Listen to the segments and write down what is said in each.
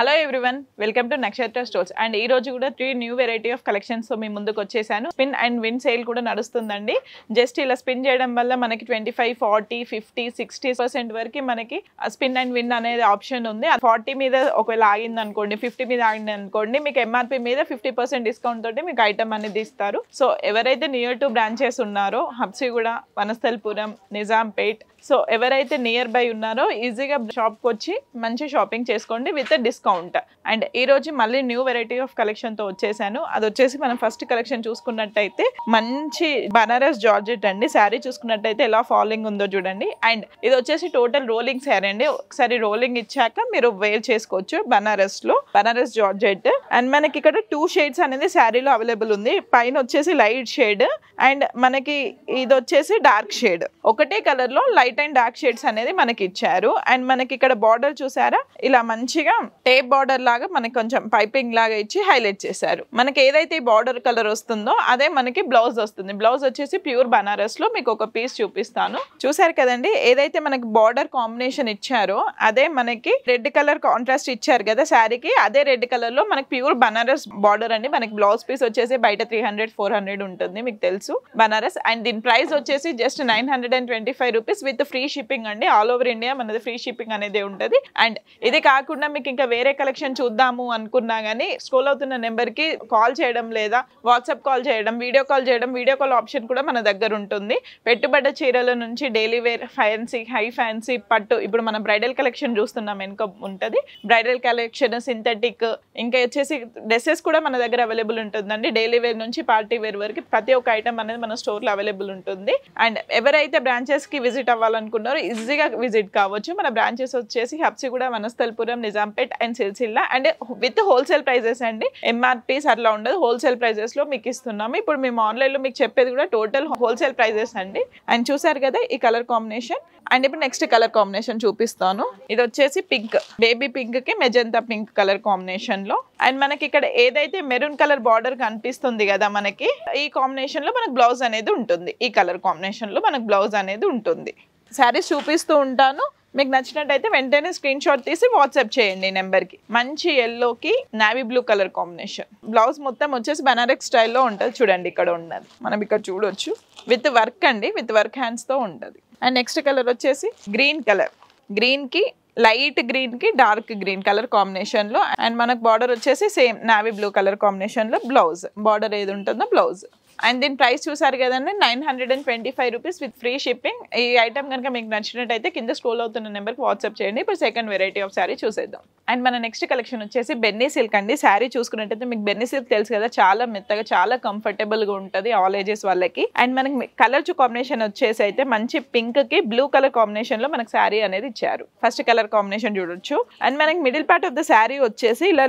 Hello everyone welcome to Nakshatra stores and ఈ రోజు కూడా three new variety of collections మీ ముందుకు వచ్చేసాను. స్పిన్ అండ్ విన్ సేల్ కూడా నడుస్తుందండి. జస్ట్ ఇలా స్పిన్ చేయడం వల్ల మనకి twenty five forty fifty sixty percent వరకు మనకి స్పిన్ అండ్ విన్ అనేది ఆప్షన్ ఉంది. ఫార్టీ మీద ఒకవేళ ఆగింది అనుకోండి ఫిఫ్టీ మీద ఆగింది అనుకోండి మీకు ఎంఆర్పి మీద ఫిఫ్టీ పర్సెంట్ డిస్కౌంట్ తోటి మీకు ఐటమ్ అనేది ఇస్తారు. సో ఎవరైతే నియర్ టు బ్రాంచెస్ ఉన్నారో హబ్సిగూడ వనస్థల్పురం నిజాంపేట్ సో ఎవరైతే నియర్ బై ఉన్నారో ఈజీగా షాప్కి వచ్చి మంచి షాపింగ్ చేసుకోండి విత్ డిస్కౌంట్ అండ్ ఈ రోజు మళ్ళీ న్యూ వెరైటీ ఆఫ్ కలెక్షన్తో వచ్చేసాను. అది వచ్చేసి మనం ఫస్ట్ కలెక్షన్ చూసుకున్నట్టయితే మంచి బనారస్ జార్జెట్ అండి. శారీ చూసుకున్నట్టయితే ఎలా ఫాలోయింగ్ ఉందో చూడండి. అండ్ ఇది వచ్చేసి టోటల్ రోలింగ్ శారీ అండి. ఒకసారి రోలింగ్ ఇచ్చాక మీరు వేర్ చేసుకోవచ్చు బనారస్లో బనారస్ జార్జెట్. అండ్ మనకి ఇక్కడ టూ షేడ్స్ అనేది శారీలో అవైలబుల్ ఉంది. పైన వచ్చేసి లైట్ షేడ్ అండ్ మనకి ఇది వచ్చేసి డార్క్ షేడ్ ఒకటే కలర్లో లైట్ అండ్ డార్క్ షేడ్స్ అనేది మనకి ఇచ్చారు అండ్ మనకి ఇక్కడ బార్డర్ చూసారా? ఇలా మంచిగా టేప్ బార్డర్ లాగా మనకి కొంచెం పైపింగ్ లాగా ఇచ్చి హైలైట్ చేశారు. మనకి ఏదైతే బార్డర్ కలర్ వస్తుందో అదే మనకి బ్లౌజ్ వస్తుంది. బ్లౌజ్ వచ్చేసి ప్యూర్ బనారస్లో మీకు ఒక పీస్ చూపిస్తాను. చూసారు కదండి? ఏదైతే మనకి బార్డర్ కాంబినేషన్ ఇచ్చారో అదే మనకి రెడ్ కలర్ కాంట్రాస్ట్ ఇచ్చారు కదా శారీకి అదే రెడ్ కలర్లో మనకి ప్యూర్ బనారస్ బార్డర్ అండి. మనకి బ్లౌజ్ పీస్ వచ్చేసి బయట త్రీ హండ్రెడ్ ఫోర్ హండ్రెడ్ ఉంటుంది మీకు తెలుసు బనారస్. అండ్ దీని ప్రైస్ వచ్చేసి just nine hundred and twenty five rupees with free shipping అండి. ఆల్ ఓవర్ ఇండియా మనది ఫ్రీ షిప్పింగ్ అనేది ఉంటుంది. అండ్ ఇది కాకుండా మీకు ఇంకా వేరే కలెక్షన్ చూద్దాము అనుకున్నా కానీ స్కూల్ అవుతున్న నెంబర్కి కాల్ చేయడం లేదా వాట్సాప్ కాల్ చేయడం వీడియో కాల్ చేయడం వీడియో కాల్ ఆప్షన్ కూడా మన దగ్గర ఉంటుంది. పెట్టుబడి చీరల నుంచి daily wear fancy high fancy పట్టు ఇప్పుడు మనం బ్రైడల్ కలెక్షన్ చూస్తున్నాం వెనుక ఉంటుంది. బ్రైడల్ కలెక్షన్ సింథటిక్ ఇంకా వచ్చేసి డ్రెస్సెస్ కూడా మన దగ్గర అవైలబుల్ ఉంటుందండి. డైలీ వేర్ నుంచి పార్టీ వేర్ వరకు ప్రతి ఒక్క ఐటమ్ అనేది మన స్టోర్లో అవైలబుల్ ఉంటుంది. అండ్ ఎవరైతే బ్రాంచెస్కి విజిట్ అవ్వాలనుకున్నారు ఈజీగా విజిట్ కావచ్చు. మన బ్రాంచెస్ వచ్చేసి Habsiguda Vanasthalipuram Nizampet and Silsila and with wholesale prices అండి ఎంఆర్పీస్ అట్లా ఉండదు. హోల్సేల్ ప్రైజెస్లో మీకు ఇస్తున్నాము. ఇప్పుడు మేము ఆన్లైన్లో మీకు చెప్పేది కూడా టోటల్ హోల్సేల్ ప్రైజెస్ అండి. అండ్ చూసారు కదా ఈ కలర్ కాంబినేషన్ అండ్ ఇప్పుడు నెక్స్ట్ కలర్ కాంబినేషన్ చూపిస్తాను. ఇది వచ్చేసి పింక్ బేబీ పింక్కి మెజంతా పింక్ కలర్ కాంబినేషన్లో అండ్ మనకి ఇక్కడ ఏదైతే మెరూన్ కలర్ బార్డర్ కనిపిస్తుంది కదా మనకి ఈ కాంబినేషన్లో మనకి బ్లౌజ్ అనేది ఉంటుంది. ఈ కలర్ కాంబినేషన్లో మనకి బ్లౌజ్ అనేది ఉంటుంది. శారీస్ చూపిస్తూ ఉంటాను. మీకు నచ్చినట్టయితే వెంటనే స్క్రీన్ షాట్ తీసి వాట్సాప్ చేయండి ఈ నెంబర్కి మంచి ఎల్లోకి navy blue colour combination blouse మొత్తం వచ్చేసి బనారక్ స్టైల్లో ఉంటుంది చూడండి ఇక్కడ ఉన్నది. మనం ఇక్కడ చూడొచ్చు. విత్ వర్క్ అండి. విత్ వర్క్ హ్యాండ్స్తో ఉంటుంది. అండ్ నెక్స్ట్ కలర్ వచ్చేసి గ్రీన్ కలర్ గ్రీన్కి లైట్ గ్రీన్కి డార్క్ గ్రీన్ కలర్ కాంబినేషన్లో అండ్ మనకు బార్డర్ వచ్చేసి సేమ్ నావీ బ్లూ కలర్ కాంబినేషన్లో బ్లౌజ్ బార్డర్ ఏది ఉంటుందో బ్లౌజ్ అండ్ దీని ప్రైస్ చూసారు కదండి nine hundred and twenty five rupees with free shipping ఈ ఐటమ్ కనుక మీకు నచ్చినట్టయితే కింద స్క్రోల్ అవుతున్న నెంబర్కి వాట్సాప్ చేయండి. ఇప్పుడు సెకండ్ వెరైటీ ఆఫ్ శారీ చూసేద్దాం. అండ్ మన నెక్స్ట్ కలెక్షన్ వచ్చేసి బెన్నీ సిల్క్ అండి. శారీ చూసుకున్నట్టయితే మీకు బెన్నీ సిల్క్ తెలుసు కదా చాలా మెత్తగా చాలా కంఫర్టబుల్గా ఉంటుంది ఆల్ ఏజెస్ వాళ్ళకి. అండ్ మనకి కలర్ కాంబినేషన్ వచ్చేసి అయితే మంచి పింక్కి బ్లూ కలర్ కాంబినేషన్లో మనకి శారీ అనేది ఇచ్చారు. ఫస్ట్ కలర్ కాంబినేషన్ చూడొచ్చు. అండ్ మనకి middle part of the sari వచ్చేసి ఇలా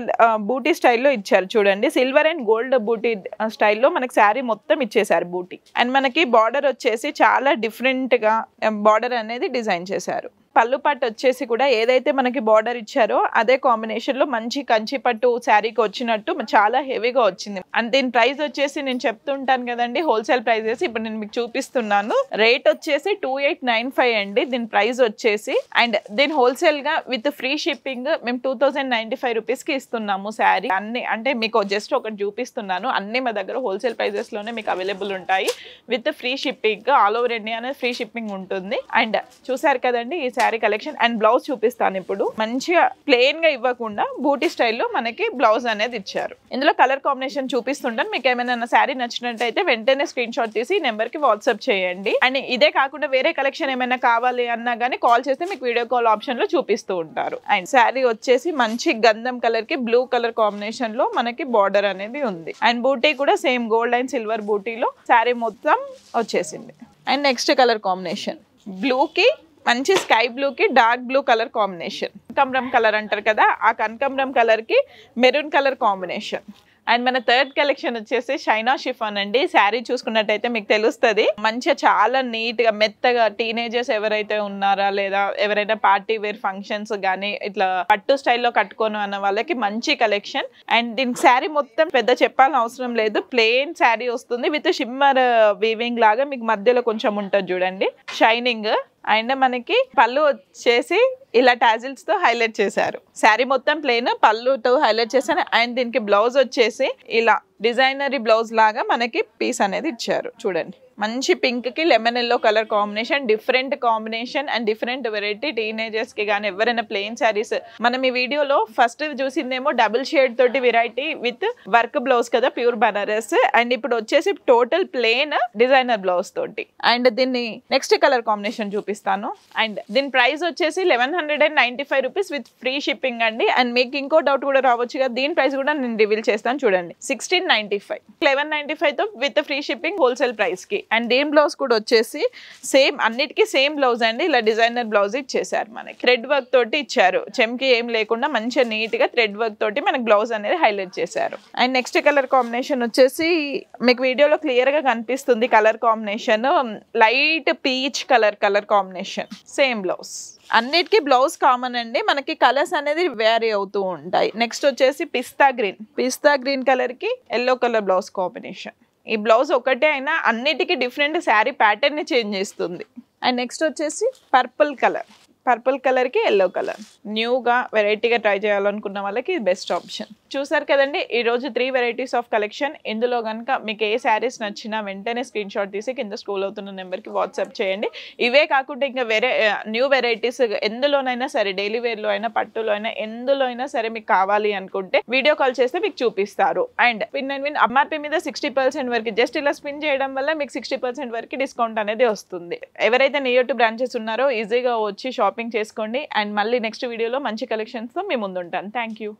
బూటీ స్టైల్లో ఇచ్చారు చూడండి. సిల్వర్ అండ్ గోల్డ్ బూటీ స్టైల్లో మనకి శారీ మొత్తం ఇచ్చేసారు బూటీ. అండ్ మనకి బార్డర్ వచ్చేసి చాలా డిఫరెంట్గా బార్డర్ అనేది డిజైన్ చేశారు. పళ్ళు పట్టు వచ్చేసి కూడా ఏదైతే మనకి బార్డర్ ఇచ్చారో అదే కాంబినేషన్లో మంచి కంచి పట్టు శారీకి వచ్చినట్టు చాలా హెవీగా వచ్చింది. అండ్ దీని ప్రైస్ వచ్చేసి నేను చెప్తుంటాను కదండి హోల్సేల్ ప్రైజెస్ ఇప్పుడు నేను మీకు చూపిస్తున్నాను. రేట్ వచ్చేసి టూ ఎయిట్ నైన్ ఫైవ్ అండి దీని ప్రైస్ వచ్చేసి. అండ్ దీని హోల్సేల్గా విత్ ఫ్రీ షిప్పింగ్ మేము టూ థౌసండ్ నైన్టీ ఫైవ్ రూపీస్కి ఇస్తున్నాము శారీ అన్ని అంటే మీకు జస్ట్ ఒకటి చూపిస్తున్నాను. అన్ని మా దగ్గర హోల్సేల్ ప్రైజెస్లోనే మీకు అవైలబుల్ ఉంటాయి. With free shipping all over India అనేది ఫ్రీ షిప్పింగ్ ఉంటుంది. అండ్ చూసారు కదండి ఈ శారీ కలెక్షన్ అండ్ బ్లౌజ్ చూపిస్తాను ఇప్పుడు. మంచిగా ప్లెయిన్గా ఇవ్వకుండా బూటీ స్టైల్లో మనకి బ్లౌజ్ అనేది ఇచ్చారు. ఇందులో కలర్ కాంబినేషన్ చూపిస్తుంటాను. మీకు ఏమైనా శారీ నచ్చినట్టయితే వెంటనే స్క్రీన్ షాట్ తీసి నెంబర్కి వాట్సాప్ చేయండి. అండ్ ఇదే కాకుండా వేరే కలెక్షన్ ఏమైనా కావాలి అన్నా కానీ కాల్ చేస్తే మీకు వీడియో కాల్ ఆప్షన్లో చూపిస్తూ ఉంటారు. అండ్ శారీ వచ్చేసి మంచి గంధం కలర్కి బ్లూ కలర్ కాంబినేషన్లో మనకి బార్డర్ అనేది ఉంది. అండ్ బూటీ కూడా సేమ్ గోల్డ్ అండ్ సిల్వర్ బూటీలో శారీ మొత్తం వచ్చేసింది. అండ్ నెక్స్ట్ కలర్ కాంబినేషన్ బ్లూకి మంచి స్కై బ్లూకి డార్క్ బ్లూ కలర్ కాంబినేషన్. కనకంబరం కలర్ అంటారు కదా ఆ కనకంబరం కలర్కి మెరూన్ కలర్ కాంబినేషన్. అండ్ మన థర్డ్ కలెక్షన్ వచ్చేసి షైనా షిఫాన్ అండి. శారీ చూసుకున్నట్టయితే మీకు తెలుస్తుంది. మంచిగా చాలా నీట్గా మెత్తగా టీనేజర్స్ ఎవరైతే ఉన్నారా లేదా ఎవరైనా పార్టీ వేర్ ఫంక్షన్స్ కానీ ఇట్లా పట్టు స్టైల్లో కట్టుకోను అన్న వాళ్ళకి మంచి కలెక్షన్. అండ్ దీనికి శారీ మొత్తం పెద్ద చెప్పాల్సిన అవసరం లేదు. ప్లెయిన్ శారీ వస్తుంది. విత్ షిమ్మర్ వీవింగ్ లాగా మీకు మధ్యలో కొంచెం ఉంటుంది చూడండి. షైనింగ్. అండ్ మనకి పళ్ళు వచ్చేసి ఇలా టాజిల్స్తో హైలైట్ చేశారు. శారీ మొత్తం ప్లెయిన్ పళ్ళుతో హైలైట్ చేశాను అండ్ దీనికి బ్లౌజ్ వచ్చేసి ఇలా డిజైనరీ బ్లౌజ్ లాగా మనకి పీస్ అనేది ఇచ్చారు. చూడండి. మంచి పింక్కి lemon yellow colour combination different combination and different variety టీనేజర్స్కి కానీ ఎవరైనా ప్లెయిన్ శారీస్ మనం ఈ వీడియోలో ఫస్ట్ చూసిందేమో డబుల్ షేడ్ తోటి వెరైటీ విత్ వర్క్ బ్లౌజ్ కదా ప్యూర్ బనారస్ అండ్ ఇప్పుడు వచ్చేసి టోటల్ ప్లెయిన్ డిజైనర్ బ్లౌజ్ తోటి. అండ్ దీన్ని నెక్స్ట్ కలర్ కాంబినేషన్ చూపిస్తాను. అండ్ దీని ప్రైస్ వచ్చేసి eleven hundred and ninety five rupees with free shipping అండి. అండ్ మీకు ఇంకో డౌట్ కూడా రావచ్చు కదా దీని ప్రైస్ కూడా నేను రివీల్ చేస్తాను చూడండి. Sixteen ninety five. Eleven ninety ఫైవ్తో with free shipping wholesale ప్రైస్కి అండ్ దీని బ్లౌజ్ కూడా వచ్చేసి సేమ్ అన్నిటికీ సేమ్ బ్లౌజ్ అండి. ఇలా డిజైనర్ బ్లౌజ్ ఇచ్చేసారు మనకి. థ్రెడ్ వర్క్ తోటి ఇచ్చారు. చెమ్కి ఏం లేకుండా మంచిగా నీట్గా థ్రెడ్ వర్క్ తోటి మనకి బ్లౌజ్ అనేది హైలైట్ చేశారు. అండ్ నెక్స్ట్ కలర్ కాంబినేషన్ వచ్చేసి మీకు వీడియోలో క్లియర్గా కనిపిస్తుంది colour combination. Light peach colour colour combination. Same blouse. అన్నిటికీ బ్లౌజ్ కామన్ అండి. మనకి కలర్స్ అనేది వేరీ అవుతూ ఉంటాయి. నెక్స్ట్ వచ్చేసి పిస్తా గ్రీన్. పిస్తా గ్రీన్ కలర్కి ఎల్లో కలర్ బ్లౌజ్ కాంబినేషన్. ఈ బ్లౌజ్ ఒకటే అయినా అన్నిటికీ డిఫరెంట్ శారీ ప్యాటర్న్ని చేంజ్ చేస్తుంది. అండ్ నెక్స్ట్ వచ్చేసి పర్పుల్ కలర్ పర్పుల్ కలర్కి ఎల్లో కలర్ న్యూగా వెరైటీగా ట్రై చేయాలనుకున్న వాళ్ళకి ఇది బెస్ట్ ఆప్షన్ చూసారు కదండి ఈ రోజు త్రీ వెరైటీస్ ఆఫ్ కలెక్షన్ ఇందులో కనుక మీకు ఏ శారీస్ నచ్చినా వెంటనే స్క్రీన్ షాట్ తీసి కింద స్కూల్ అవుతున్న నెంబర్కి వాట్సాప్ చేయండి. ఇవే కాకుండా ఇంకా వేరే న్యూ వెరైటీస్ ఎందులోనైనా సరే డైలీ వేర్లో అయినా పట్టులో అయినా ఎందులో అయినా సరే మీకు కావాలి అనుకుంటే వీడియో కాల్ చేస్తే మీకు చూపిస్తారు. And pin and win MRP మీద సిక్స్టీ పర్సెంట్ వరకు జస్ట్ ఇలా స్పిన్ చేయడం వల్ల మీకు సిక్స్టీ పర్సెంట్ వరకు డిస్కౌంట్ అనేది వస్తుంది. ఎవరైతే నియర్ టు బ్రాంచెస్ ఉన్నారో ఈజీగా వచ్చి షాప్ షాపింగ్ చేసుకోండి. అండ్ మళ్ళీ నెక్స్ట్ వీడియోలో మంచి కలెక్షన్స్తో మీ ముందుంటాను. Thank you